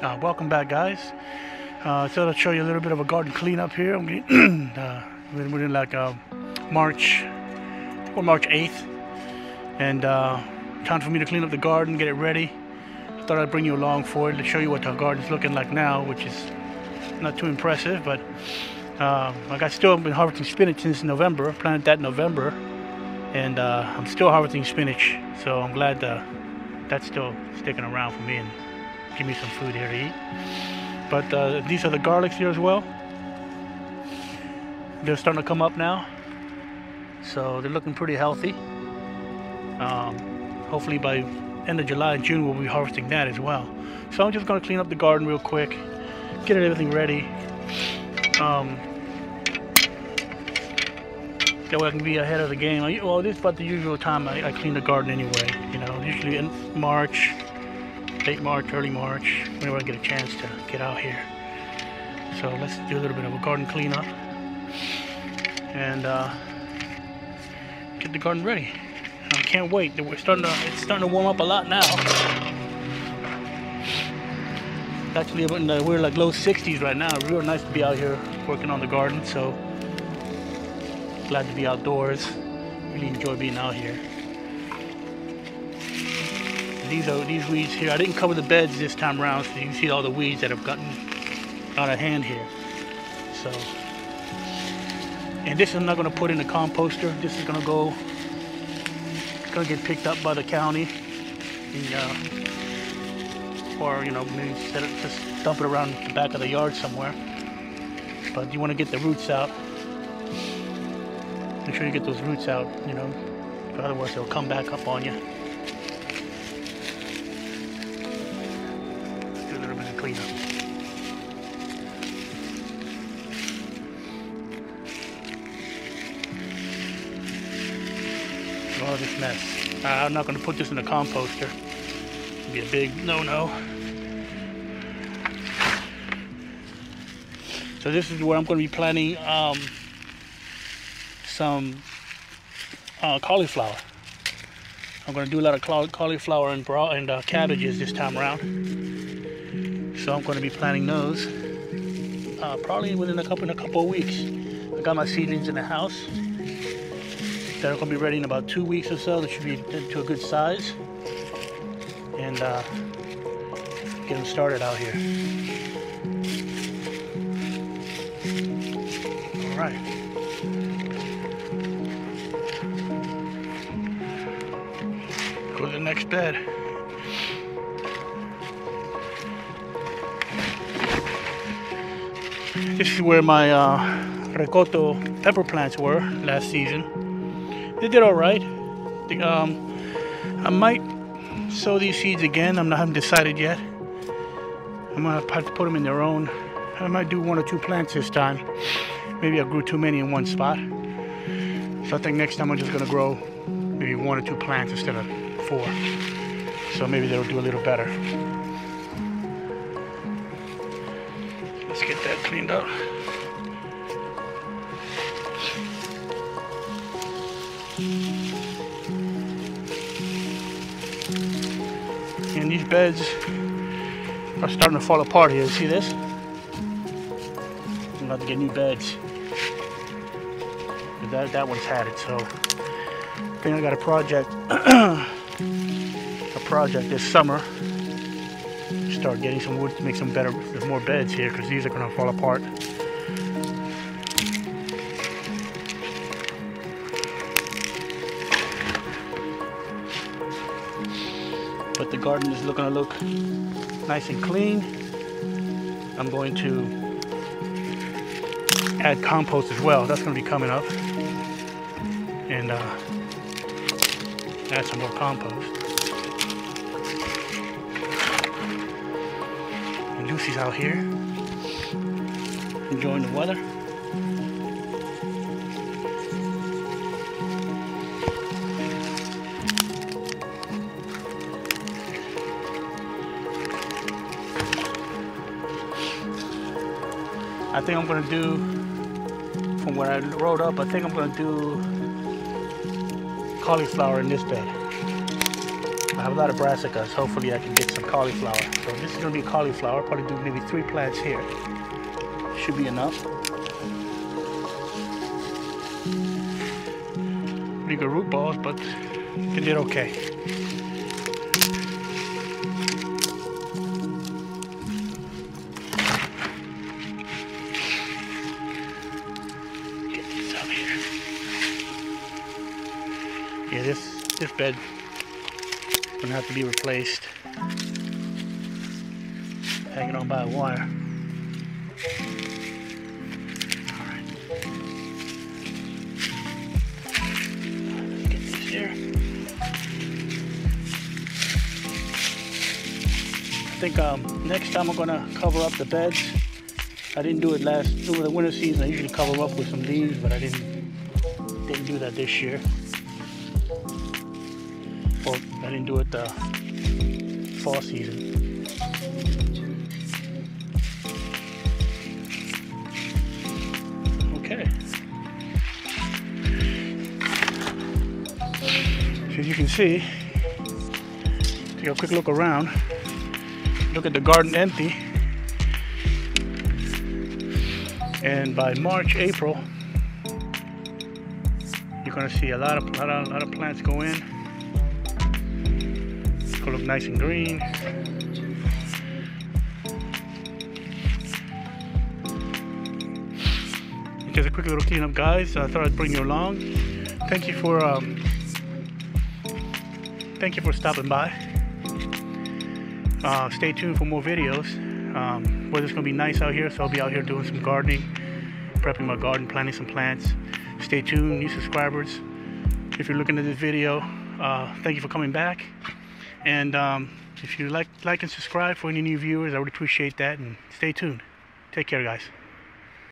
Uh, welcome back, guys. Uh, thought I'd show you a little bit of a garden cleanup here. I'm getting, uh, we're in like uh, March or March 8th, and uh, time for me to clean up the garden, get it ready. I thought I'd bring you along for it to show you what the garden's looking like now, which is not too impressive, but uh, like I still have been harvesting spinach since November. Planted that November, and uh, I'm still harvesting spinach. So I'm glad that's still sticking around for me and give me some food here to eat. But uh, these are the garlics here as well. They're starting to come up now, so they're looking pretty healthy. Um, hopefully by end of July, June, we'll be harvesting that as well. So I'm just going to clean up the garden real quick, get everything ready. Um, that way I can be ahead of the game. Well, this is about the usual time I, I clean the garden anyway. You know, usually in March, late March, early March, whenever I get a chance to get out here. So let's do a little bit of a garden cleanup and uh, get the garden ready. I can't wait. We're starting to, it's starting to warm up a lot now. It's Actually, we're like low 60s right now. Real nice to be out here working on the garden. So glad to be outdoors. Really enjoy being out here. These are these weeds here. I didn't cover the beds this time around, so you can see all the weeds that have gotten out of hand here. So, and this is not going to put in a composter. This is going to go, going to get picked up by the county, and, uh, or you know maybe set it, just dump it around the back of the yard somewhere. But you want to get the roots out. Make sure you get those roots out, you know, otherwise they'll come back up on you. Of. All this mess. Uh, I'm not going to put this in a composter. It'd be a big no-no. So this is where I'm going to be planting um, some uh, cauliflower. I'm going to do a lot of cauliflower and, bra and uh, cabbages this time around. So I'm going to be planting those uh, probably within a couple in a couple of weeks. I got my seedlings in the house. They're going to be ready in about two weeks or so. They should be to a good size. And uh, get them started out here. All right. Go to the next bed. This is where my uh, pepper plants were last season. They did all right. Um, I might sow these seeds again. I'm not haven't decided yet. I'm gonna have to put them in their own. I might do one or two plants this time. Maybe I grew too many in one spot. So I think next time I'm just gonna grow maybe one or two plants instead of four. So maybe they'll do a little better. Get that cleaned up. And these beds are starting to fall apart here. See this? I'm about to get new beds. That, that one's had it, so I think I got a project a project this summer. Start getting some wood to make some better, more beds here because these are going to fall apart. But the garden is looking to look nice and clean. I'm going to add compost as well. That's going to be coming up. And uh, add some more compost. Lucy's out here enjoying the weather. I think I'm gonna do from what I wrote up I think I'm gonna do cauliflower in this bed. I have a lot of brassicas. Hopefully I can get some cauliflower. So this is gonna be cauliflower. Probably do maybe three plants here. Should be enough. Pretty good root balls, but it did okay. Get these out here. Yeah, this this bed gonna have to be replaced. Hanging on by a wire. I think um, next time I'm gonna cover up the beds. I didn't do it last over the winter season. I usually cover up with some leaves, but I didn't didn't do that this year. I didn't do it the fall season. Okay. As you can see, take a quick look around. Look at the garden empty. And by March, April, you're gonna see a lot of lot of, lot of plants go in. Look nice and green. Just a quick little cleanup, guys. I thought I'd bring you along. Thank you for um, thank you for stopping by. Uh, stay tuned for more videos. Um, weather's gonna be nice out here, so I'll be out here doing some gardening, prepping my garden, planting some plants. Stay tuned, new subscribers. If you're looking at this video, uh, thank you for coming back. And um, if you like, like and subscribe for any new viewers, I would appreciate that. And stay tuned. Take care, guys.